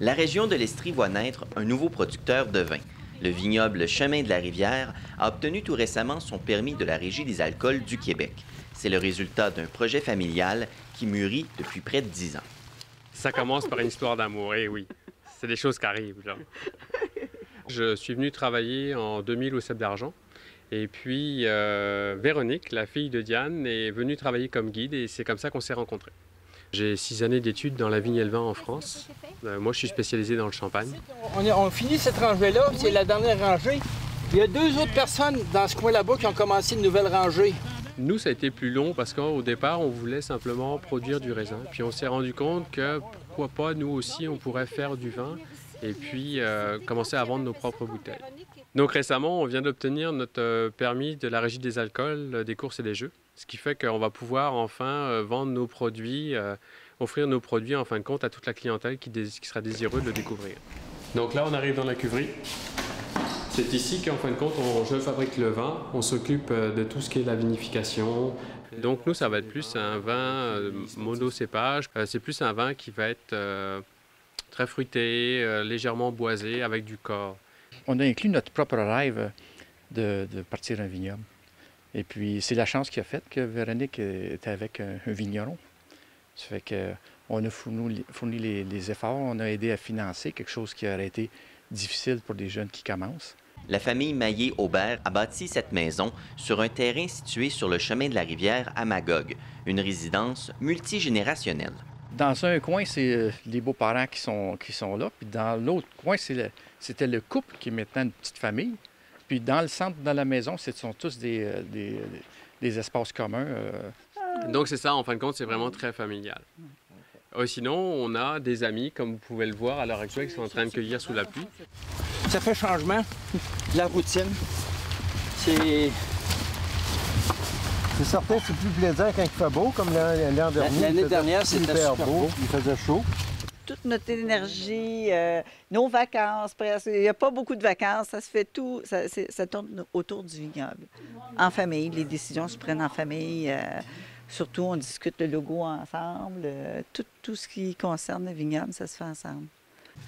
La région de l'Estrie voit naître un nouveau producteur de vin. Le vignoble Chemin de la Rivière a obtenu tout récemment son permis de la Régie des alcools du Québec. C'est le résultat d'un projet familial qui mûrit depuis près de dix ans. Ça commence par une histoire d'amour, et oui. C'est des choses qui arrivent, là. Je suis venu travailler en 2000 au Cep d'Argent. Et puis, euh, Véronique, la fille de Diane, est venue travailler comme guide et c'est comme ça qu'on s'est rencontrés. J'ai six années d'études dans la vigne et le vin en France. Euh, moi, je suis spécialisé dans le champagne. On, finit cette rangée-là, c'est la dernière rangée. Il y a deux autres personnes dans ce coin là-bas qui ont commencé une nouvelle rangée. Nous, ça a été plus long parce qu'au départ, on voulait simplement produire du raisin. Puis on s'est rendu compte que pourquoi pas, nous aussi, on pourrait faire du vin et puis euh, commencer à vendre nos propres bouteilles. Donc récemment, on vient d'obtenir notre euh, permis de la régie des alcools, euh, des courses et des jeux, ce qui fait qu'on va pouvoir enfin euh, vendre nos produits, euh, offrir nos produits en fin de compte à toute la clientèle qui, sera désireuse de le découvrir. Donc là, on arrive dans la cuverie. C'est ici qu'en fin de compte, on, je fabrique le vin. On s'occupe de tout ce qui est la vinification. Donc nous, ça va être plus un vin euh, monocépage. Euh, c'est plus un vin qui va être euh, très fruité, légèrement boisé, avec du corps. On a inclus notre propre rêve de, partir un vignoble. Et puis, c'est la chance qui a fait que Véronique était avec un, vigneron. Ça fait que on a fourni, les efforts, on a aidé à financer quelque chose qui aurait été difficile pour des jeunes qui commencent. La famille Maillé-Aubert a bâti cette maison sur un terrain situé sur le chemin de la rivière à Magog, une résidence multigénérationnelle. Dans un coin, c'est euh, les beaux-parents qui sont, qui sont là. Puis dans l'autre coin, c'est le- c'était le couple qui est maintenant une petite famille. Puis dans le centre, dans la maison, ce sont tous des, euh, des, des espaces communs. euh, Donc c'est ça, en fin de compte, c'est vraiment très familial. Euh, sinon, on a des amis, comme vous pouvez le voir à l'heure actuelle, qui sont en train de cueillir sous la pluie. Ça fait changement de la routine. C'est C'est certain, c'est plus plaisant quand il fait beau, comme l'an dernier. L'année dernière, c'était super super beau. beau. Il faisait chaud. toute notre énergie, euh, nos vacances, presque. Il n'y a pas beaucoup de vacances, ça se fait tout, ça tourne autour du vignoble. En famille, les décisions se prennent en famille. euh, surtout, on discute le logo ensemble. euh, tout, tout ce qui concerne le vignoble, ça se fait ensemble.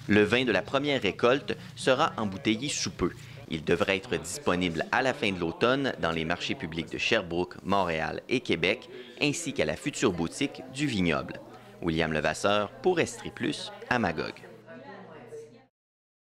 Le vin de la première récolte sera embouteillé sous peu. Il devrait être disponible à la fin de l'automne dans les marchés publics de Sherbrooke, Montréal et Québec, ainsi qu'à la future boutique du vignoble. William Levasseur pour Estrie Plus à Magog.